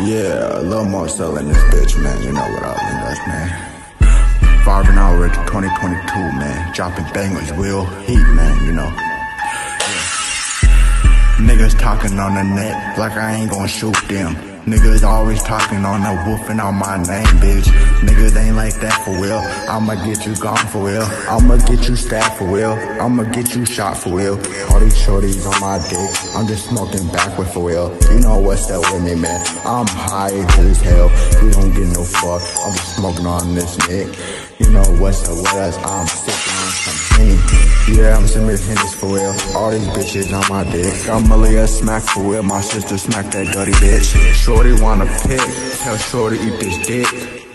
Yeah, a Lil Marcel in this bitch, man. You know what up in us, man. Five an hour at 2022, man. Dropping bangers, real heat, man, you know. Niggas talking on the net like I ain't gonna shoot them. Niggas always talking on the woofing on my name, bitch. Niggas ain't like that for real. I'ma get you gone for real. I'ma get you stabbed for real. I'ma get you shot for real. All these shorties on my dick. I'm just smoking backward for real. You know what's up with me, man. I'm high as hell. We don't get no fuck. I'm just smoking on this nick. You know what's up with us. I'm sipping on some Henny. Yeah, I'm sipping Henny for real. All these bitches on my dick. I'm Malia smack for real. My sister smack that dirty bitch. Shorty wanna pick. Tell Shorty eat this dick.